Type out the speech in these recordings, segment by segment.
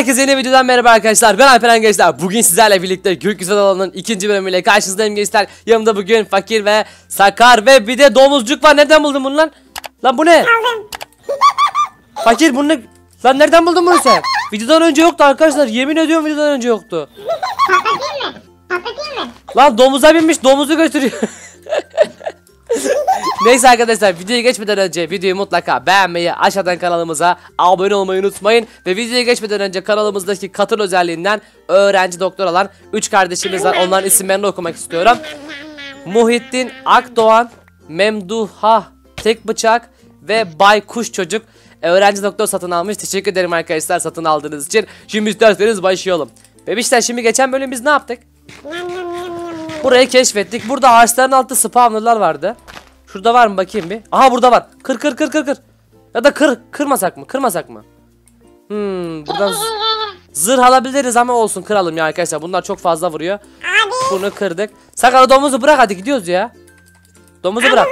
Herkese yeni videodan merhaba arkadaşlar. Ben Alperen Gençler. Bugün sizlerle birlikte Gökyüzü Dalı'nın ikinci bölümüyle karşınızdayım gençler. Yanımda bugün Fakir ve Sakar ve bir de domuzcuk var. Nereden buldun bunu lan? Lan bu ne? Fakir bunu? Lan nereden buldun bunu sen? Videodan önce yoktu arkadaşlar. Yemin ediyorum videodan önce yoktu. Patlatayım mı? Patlatayım mı? Lan domuza binmiş domuzu götürüyor. Neyse arkadaşlar videoya geçmeden önce videoyu mutlaka beğenmeyi aşağıdan kanalımıza abone olmayı unutmayın ve videoya geçmeden önce kanalımızdaki katıl özelliğinden öğrenci doktor olan 3 kardeşimiz var onların isimlerini okumak istiyorum. Muhittin Akdoğan, Memduha Tek Bıçak ve Baykuş Çocuk öğrenci doktor satın almış. Teşekkür ederim arkadaşlar satın aldığınız için. Şimdi isterseniz başlayalım. Bebişler şimdi geçen bölüm biz ne yaptık? Burayı keşfettik. Burada ağaçların altı spawnerlar vardı. Şurada var mı bakayım bir. Aha burada var. Kır kır kır kır kır. Ya da kır kırmasak mı? Kırmasak mı? Hmm, buradan zırh alabiliriz ama olsun kıralım ya arkadaşlar. Bunlar çok fazla vuruyor. Abi. Bunu kırdık. Sakar domuzu bırak hadi gidiyoruz ya. Domuzu bırak.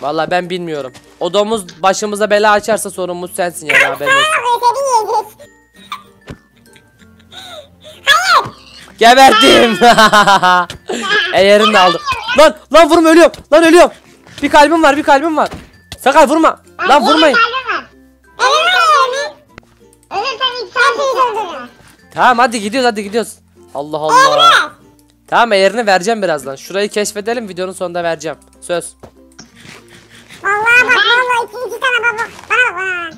Vallahi ben bilmiyorum. O domuz başımıza bela açarsa sorumlusu sensin yani haberin olsun. Geberdim. Eğerini de aldım. Lan lan vurma ölüyorum. Lan ölüyorum. Bir kalbim var bir kalbim var. Sakar vurma. Lan vurmayın. Tamam hadi gidiyoruz hadi gidiyoruz. Allah Allah. Tamam eğerini vereceğim birazdan. Şurayı keşfedelim videonun sonunda vereceğim. Söz. Vallahi bak vallahi iki, iki tane baba. Bana bak.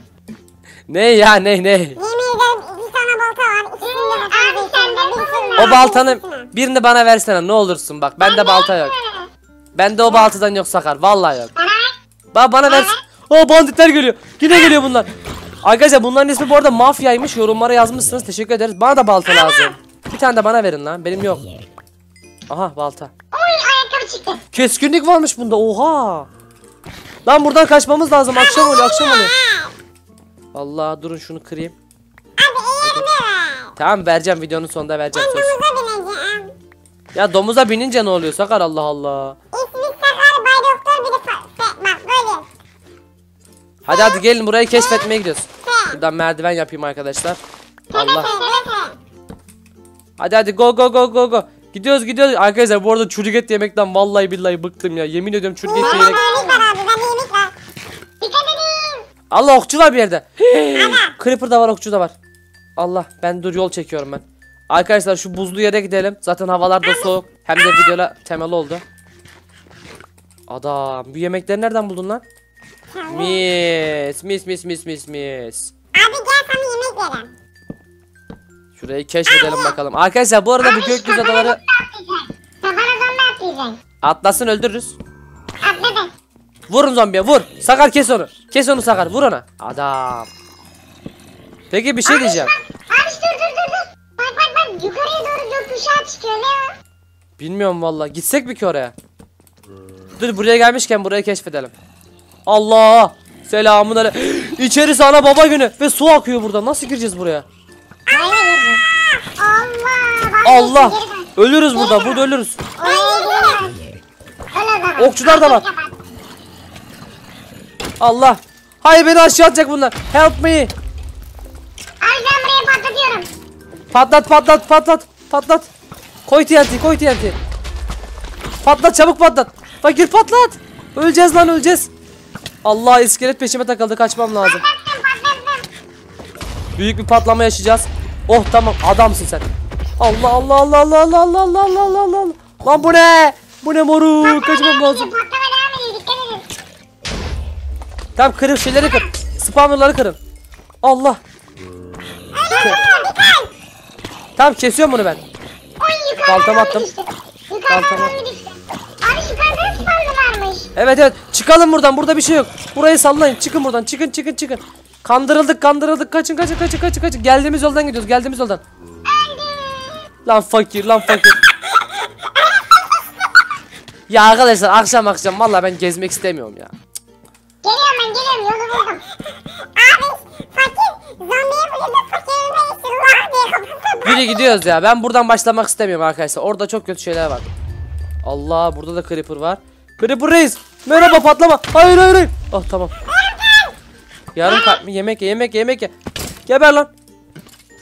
Ne ya ne ne. Yemin ederim iki tane balta var. İkisini de Abi sende O baltanı birini bana versene ne olursun bak. Bende balta yok. Bende o baltadan yok Sakar. Vallahi yok. Ba bana ver. O banditler geliyor. Yine geliyor bunlar. Arkadaşlar bunların ismi bu arada mafyaymış. Yorumlara yazmışsınız. Teşekkür ederiz. Bana da balta lazım. Bir tane de bana verin lan. Benim yok. Aha balta. Keskinlik varmış bunda. Oha. Lan buradan kaçmamız lazım. Akşam oluyor, akşam oluyor. Allah durun şunu kırayım. Tamam vereceğim videonun sonunda vereceğim söz. Domuza bineceğim. Ya domuza binince ne oluyor Sakar Allah Allah. İsmi Sakar Bay Doktor bir de bak böyle. Hadi hadi gelin burayı keşfetmeye gidiyoruz. Buradan merdiven yapayım arkadaşlar. Allah. Hadi hadi go go go go go. Gidiyoruz gidiyoruz. Arkadaşlar bu arada çürük et yemekten vallahi billahi bıktım ya. Yemin ediyorum çürük et yiyerek. Allah okçu var bir yerde. Creeper da var okçu da var. Allah ben dur yol çekiyorum ben. Arkadaşlar şu buzlu yere gidelim. Zaten havalar da soğuk. Hem de videola temel oldu. Adam bu yemekleri nereden buldun lan? Mis mis mis mis mis mis. Abi gel sana yemek vereyim. Şurayı keşfedelim bakalım. Arkadaşlar bu arada bu gökyüzü adaları Kafana zombi atlayacak. atlasın öldürürüz. Atladı. Vurun zombiye vur. Sakar kes onu. Kes onu Sakar vur ona. Adam. Peki bir şey diyeceğim. Abi dur dur dur dur. Bak bak bak yukarıya doğru gökkuşağı çıkıyor ne o? Bilmiyorum valla. Gitsek mi ki oraya? Dur buraya gelmişken burayı keşfedelim. Allah! Selamun ale. İçerisi ana baba günü ve su akıyor burada. Nasıl gireceğiz buraya? Allah. Bak, Allah! dön. Ölürüz burada. Burada ölürüz. Okçular da var. Allah! Hayır beni aşağı atacak bunlar. Help me! Patlat patlat patlat patlat. Koy TNT koy TNT. Patlat çabuk patlat. Fakir patlat. Öleceğiz lan öleceğiz. Allah iskelet peşime takıldı kaçmam lazım. Büyük bir patlama yaşayacağız. Oh tamam adamsın sen. Allah Allah Allah Allah Allah Allah Allah Allah Allah Allah. Lan bu ne? Bu ne moru? Kaçmam lazım. Tamam kırın şeyleri kır. Spawnerları kırın. Allah. Tamam kesiyorum bunu ben. Oy yukarıdan Baltamı attım. Yukarıdan Baltamı- zombi düştü. Abi yukarıdan spawnı varmış. Evet evet çıkalım buradan burada bir şey yok. Burayı sallayın çıkın buradan çıkın çıkın çıkın. Kandırıldık kandırıldık kaçın kaçın kaçın kaçın kaçın. Geldiğimiz yoldan gidiyoruz geldiğimiz yoldan. Lan fakir lan fakir. ya arkadaşlar akşam akşam vallahi ben gezmek istemiyorum ya. Geliyorum ben geliyorum yolu buldum. Abi fakir zombiye vurdu Yürü gidiyoruz ya. Ben buradan başlamak istemiyorum arkadaşlar. Orada çok kötü şeyler var. Allah burada da creeper var. Creeper reis. Merhaba patlama. Hayır hayır hayır. Oh tamam. Yarım kalp mi? Yemek ye yemek ye yemek ye. Geber lan.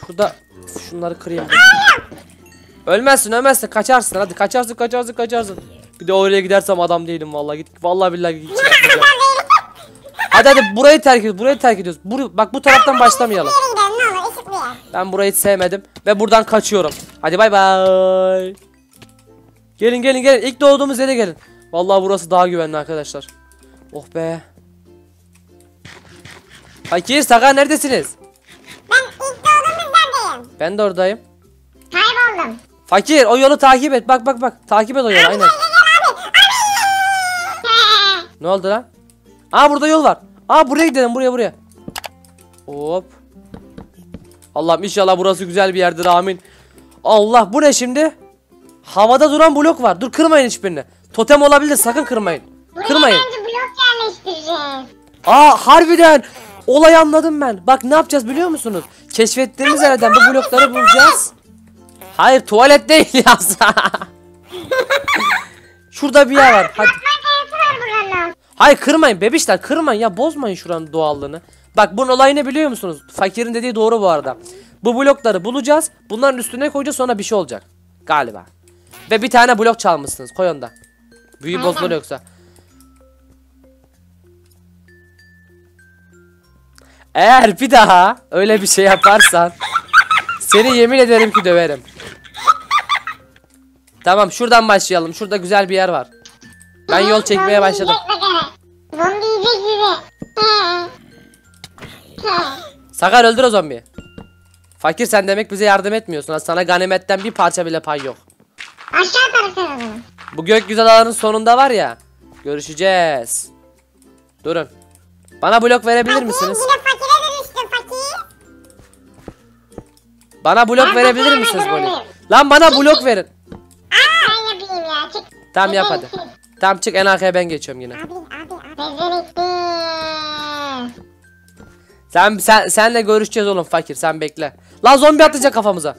Şurada şunları kırayım. Ölmezsin ölmezsin kaçarsın hadi kaçarsın kaçarsın kaçarsın. Bir de oraya gidersem adam değilim vallahi git vallahi billahi git. hadi hadi burayı terk ediyoruz burayı terk ediyoruz. Bur bak bu taraftan başlamayalım. Ben burayı hiç sevmedim ve buradan kaçıyorum. Hadi bay bay. Gelin gelin gelin ilk doğduğumuz yere gelin. Vallahi burası daha güvenli arkadaşlar. Oh be. Fakir Sakar neredesiniz? Ben ilk doğduğumuz yerdeyim. Ben de oradayım. Kayboldum. Fakir o yolu takip et. Bak bak bak. Takip et o yolu aynen. Ne oldu lan? Aa burada yol var. Aa buraya gidelim buraya buraya. Hop. Allah'ım inşallah burası güzel bir yerdir amin. Allah bu ne şimdi? Havada duran blok var. Dur kırmayın hiçbirini. Totem olabilir sakın kırmayın. Kırmayın. Buraya bence blok yerleştireceğiz. Aa harbiden. Olayı anladım ben. Bak ne yapacağız biliyor musunuz? Keşfettiğimiz yerden bu blokları bulacağız. Hayır tuvalet değil ya. Şurada bir yer var. Hadi. Hayır kırmayın bebişler kırmayın ya bozmayın şuranın doğallığını. Bak bunun olayını biliyor musunuz? Fakirin dediği doğru bu arada. Bu blokları bulacağız. Bunların üstüne koyacağız sonra bir şey olacak. Galiba. Ve bir tane blok çalmışsınız. Koy onu da. Büyü bozulur yoksa. Eğer bir daha öyle bir şey yaparsan seni yemin ederim ki döverim. Tamam şuradan başlayalım. Şurada güzel bir yer var. Ben yol çekmeye başladım. Zombi yiyecek bizi. Sakar öldür o zombiyi. Fakir sen demek bize yardım etmiyorsun. Sana ganimetten bir parça bile pay yok. Aşağı alalım. Bu gökyüzü adalarının sonunda var ya. Görüşeceğiz. Durun. Bana blok verebilir misiniz? Yine fakire dönüştüm fakir. Bana blok Ben verebilir misiniz böyle? Lan bana blok verin. Aa, ya. Çık. Tamam yap hadi. Tamam çık en arkaya ben geçiyorum yine. Abi abi abi. Sen sen senle görüşeceğiz oğlum fakir sen bekle. Lan zombi atacak kafamıza.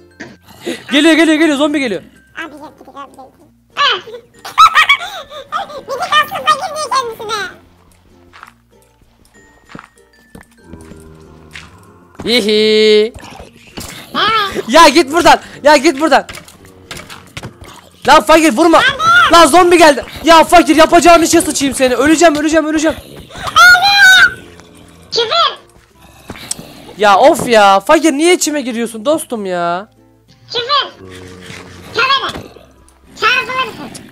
geliyor geliyor geliyor zombi geliyor. Abi gel gidip abi gel. Tek aslında fakir diyor kendisine. Evet. Ya git buradan. Ya git buradan. Lan fakir vurma. Lan zombi geldi. Ya fakir yapacağın işe sıçayım seni. Öleceğim öleceğim öleceğim. Küfür. Ya of ya. Fakir niye içime giriyorsun dostum ya? Küfür. Tövbe. Çarpılırsın.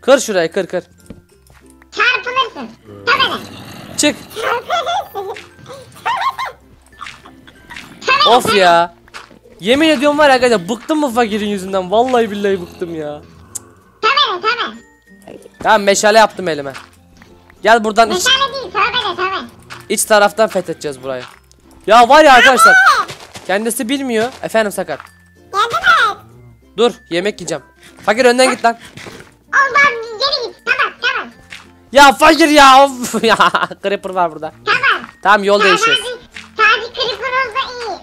Kır şurayı kır kır. Çarpılırsın. Tövbe. Çık. Of ya. Yemin ediyorum var arkadaşlar bıktım mı fakirin yüzünden. Vallahi billahi bıktım ya. Tövbe tövbe. Tamam meşale yaptım elime. Gel buradan iç, Meşale değil tövbe de tövbe. iç taraftan fethedeceğiz burayı. Ya var ya arkadaşlar. Kendisi bilmiyor. Efendim Sakar. Yardım et. Dur yemek yiyeceğim. Fakir önden git lan. Oradan geri git. Tamam tamam. Ya fakir ya of ya creeper var burada. Tamam. Tamam yol değişiyoruz. Sadece, creeper olsa iyi.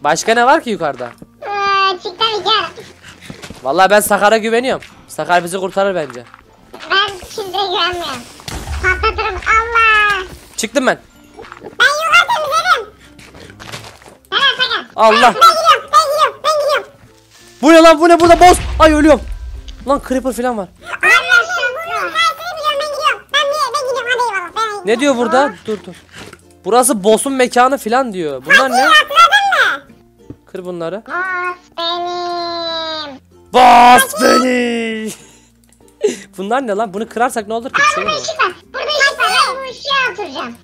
Başka ne var ki yukarıda? Ee, çık tabii ki. Vallahi ben Sakar'a güveniyorum. Sakar bizi kurtarır bence. Ben kimseye güvenmiyorum. Patlatırım Allah. Çıktım. Ben Allah. Ben gidiyorum ben gidiyorum ben gidiyorum. Bu ne lan bu ne burada boss. Ay ölüyorum. Lan creeper falan var. Şanslı. Ben seni biliyorum ben. Ben, ben gidiyorum hadi eyvallah. Ben Ne diyor burada? Dur dur. Burası boss'un mekanı falan diyor. Bunlar ne? Kır bunları. Boss benim. Boss beni. Bunlar ne lan? Bunu kırarsak ne olur ki? Şey Burada olur mu? ışık var. Burada ışık var. Ben bu ışığa oturacağım.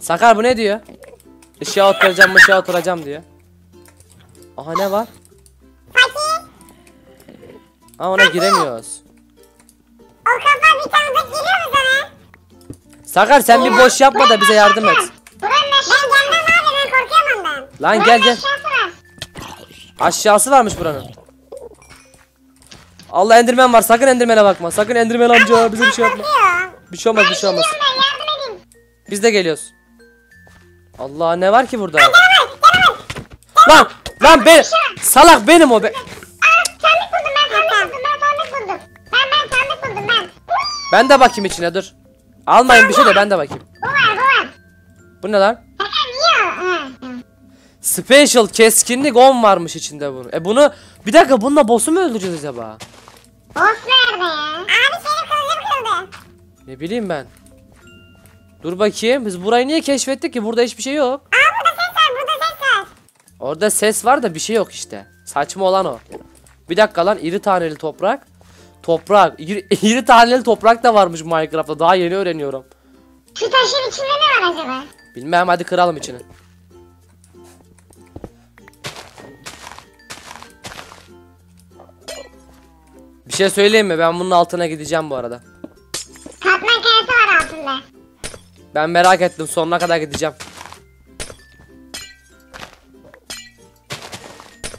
Sakar bu ne diyor? Işığa oturacağım, ışığa oturacağım diyor. Aha ne var? Aa ona giremiyoruz. O kafa bir tanıdık geliyor mu sana? Sakar sen bir boş yapma da bize yardım et. Buranın aşağısı. Ben gelmem abi ben korkuyorum ondan. Lan gel gel. aşağısı var. Aşağısı varmış buranın. Allah endirmen var. Sakın endirmene bakma. Sakın endirmen amca bize bir şey yapma. Korkuyorum. Bir şey olmaz, bir şey olmaz. ben yardım edin. Biz de geliyoruz. Allah ne var ki burada? Lan lan ben salak benim o be. Ben de bakayım içine dur. Almayın bir şey de ben de bakayım. Bu var bu var. Bu ne lan? Special keskinlik 10 varmış içinde bunun. E bunu bir dakika bununla boss'u mu öldüreceğiz acaba? Boss nerede ya? Abi senin kılıcım kırıldı. Ne bileyim ben. Dur bakayım. Biz burayı niye keşfettik ki? Burada hiçbir şey yok. Aa burada ses var burada ses var. Orada ses var da bir şey yok işte. Saçma olan o. Bir dakika lan iri taneli toprak. Toprak. İri, iri taneli toprak da varmış Minecraft'ta. Daha yeni öğreniyorum. Şu taşın içinde ne var acaba? Bilmem hadi kıralım içini. Bir şey söyleyeyim mi? Ben bunun altına gideceğim bu arada. Ben merak ettim. Sonuna kadar gideceğim.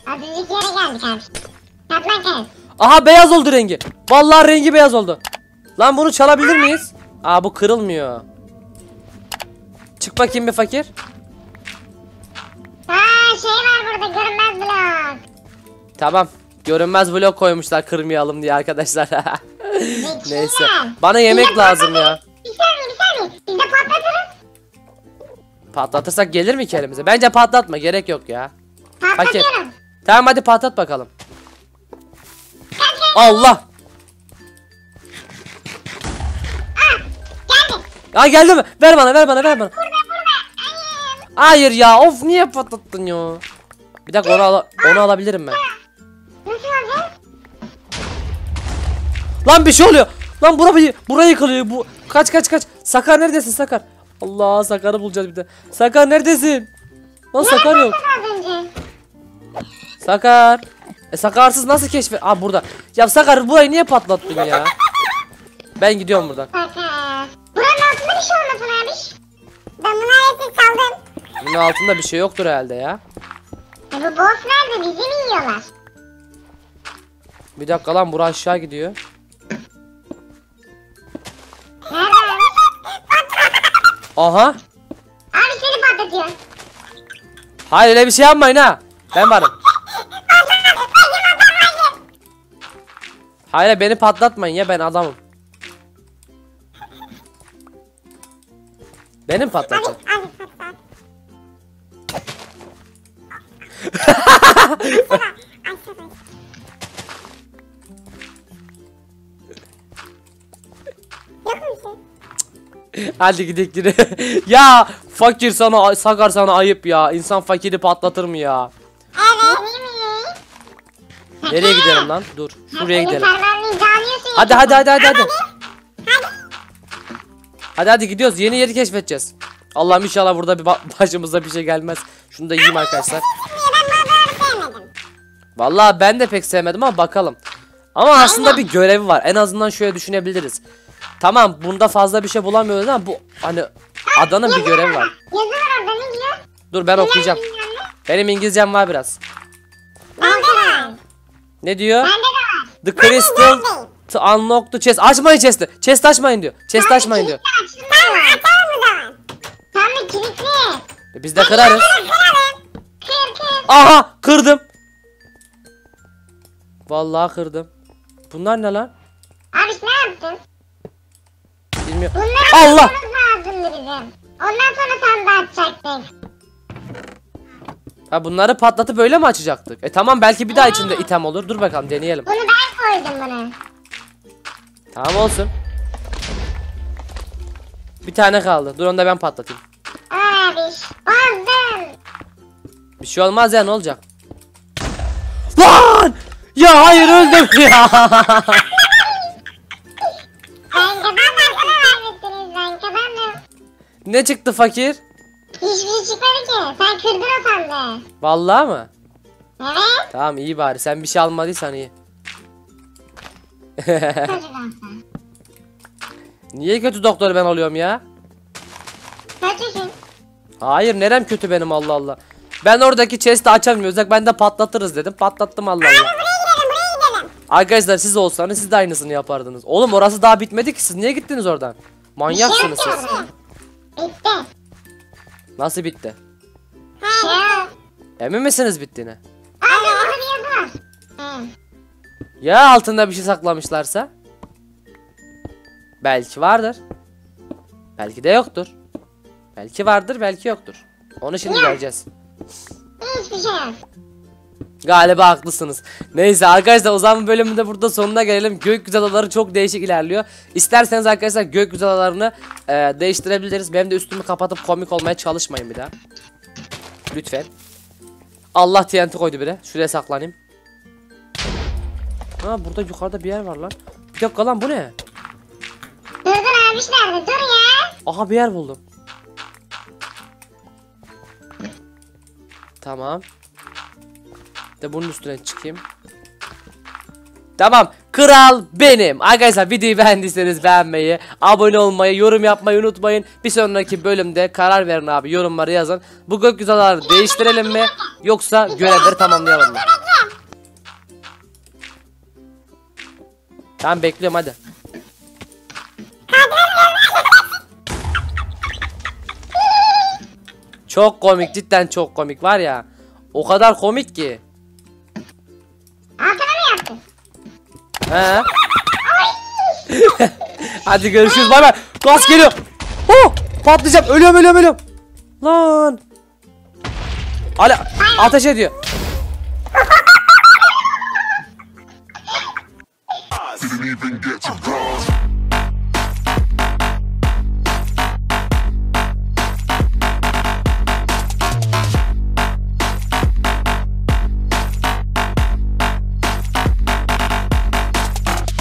Az önceki yere geldik abi. Kayası. Aha beyaz oldu rengi. Vallahi rengi beyaz oldu. Lan bunu çalabilir miyiz? Aa bu kırılmıyor. Çık bakayım bir fakir. Aa şey var burada görünmez blok. Tamam. Görünmez blok koymuşlar kırmayalım diye arkadaşlar. Neyse. Bana yemek lazım ya. Bir saniye bir saniye. Biz de patlatırız. Patlatırsak gelir mi ki elimize? Bence patlatma gerek yok ya. Patlatıyorum. Tamam hadi patlat bakalım. Allah. Ah geldi. Mi? Ver bana ver bana ver bana. Burada burada. Hayır. Ya of niye patlattın ya? Bir dakika onu, ala- onu alabilirim ben. Lan bir şey oluyor. Lan burayı burayı yıkılıyor bu. Kaç kaç kaç. Sakar neredesin Sakar? Allah Sakar'ı bulacağız bir de. Sakar neredesin? Lan Sakar yok. Sakar. E Sakarsız nasıl keşfe? Aa burada. Ya Sakar burayı niye patlattın ya? Ben gidiyorum buradan. Sakar. Buranın altında bir şey olmasın abi. Ben bunu ayetsiz saldım. Bunun altında bir şey yoktur herhalde ya. E bu boss nerede? Bizi mi yiyorlar? Bir dakika lan bura aşağı gidiyor. Aha. Abi seni patlatıyor. Hayır öyle bir şey yapmayın ha. Ben varım. Hayır beni patlatmayın ya ben adamım. Benim patlatacak. Yok mu bir şey? Hadi gidelim ya fakir sana sakar sana ayıp ya. İnsan fakiri patlatır mı ya? Nereye gidelim lan? Dur. Şuraya gidelim. Hadi hadi hadi hadi hadi. Hadi. Hadi gidiyoruz. Yeni yeri keşfedeceğiz. Allah'ım inşallah burada bir ba- başımıza bir şey gelmez. Şunu da yiyeyim arkadaşlar. Sevmedim? Vallahi ben de pek sevmedim ama bakalım. Ama aslında bir görevi var. En azından şöyle düşünebiliriz. Tamam bunda fazla bir şey bulamıyoruz ama bu hani adanın bir görevi var. Yazı var orada ne diyor? Dur ben okuyacağım. Benim İngilizcem var biraz. Bende de var. Ne diyor? Bende de var. The crystal to unlock the chest. Açmayın chest'i. Chest açmayın diyor. Chest açmayın diyor. Tamam açalım o zaman. Tamam kilitli. E Biz de kırarız. Kıralım. Kır kır. Aha kırdım. Vallahi kırdım. Bunlar ne lan? Abi ne yaptın? Bilmiyorum. Bunları Allah! Ondan sonra sandığı açacaktık. Ha bunları patlatıp öyle mi açacaktık? E tamam belki bir daha içinde item olur. Dur bakalım deneyelim. Bunu ben koydum bunu. Tamam olsun. Bir tane kaldı. Dur onu da ben patlatayım. Abi bozdum. Bir şey olmaz ya ne olacak? Lan! Ya hayır öldüm ya. Ne çıktı fakir? Hiçbir şey çıkmadı ki. Sen kırdın o sandığı. Vallahi mı? Evet. Tamam iyi bari. Sen bir şey almadıysan iyi. Niye kötü doktor ben oluyorum ya? Kötüsün. Hayır nerem kötü benim Allah Allah. Ben oradaki chest'i açamıyorsak ben de patlatırız dedim. Patlattım Allah Allah. Buraya gidelim. Arkadaşlar siz olsanız siz de aynısını yapardınız. Oğlum orası daha bitmedi ki siz niye gittiniz oradan? Manyaksınız şey siz. Bitti. Nasıl bitti? Yok. Emin misiniz bittiğine? Abi orada bir. Hı. Ya altında bir şey saklamışlarsa? Belki vardır. Belki de yoktur. Belki vardır belki yoktur. Onu şimdi Ya. göreceğiz. hiçbir şey yok. Galiba haklısınız. Neyse arkadaşlar o zaman bölümünde burada sonuna gelelim. Gökyüzü adaları çok değişik ilerliyor. İsterseniz arkadaşlar gökyüzü adalarını e, değiştirebiliriz. Benim de üstümü kapatıp komik olmaya çalışmayın bir daha. Lütfen. Allah TNT koydu biri. Şuraya saklanayım. Ha burada yukarıda bir yer var lan. Bir dakika lan bu ne? Dur dur abiş nerede? Dur ya. Aha bir yer buldum. Tamam. De bunun üstüne çıkayım. Tamam. Kral benim. Arkadaşlar videoyu beğendiyseniz beğenmeyi, abone olmayı, yorum yapmayı unutmayın. Bir sonraki bölümde karar verin abi. Yorumları yazın. Bu gökyüzü adaları değiştirelim mi? Yoksa görevleri tamamlayalım mı? Tamam bekliyorum hadi. Çok komik cidden çok komik var ya. O kadar komik ki. He. Hadi görüşürüz bay bay. Gaz geliyor. Oh, patlayacağım. Ölüyorum ölüyorum ölüyorum. Lan. Hala ateş ediyor.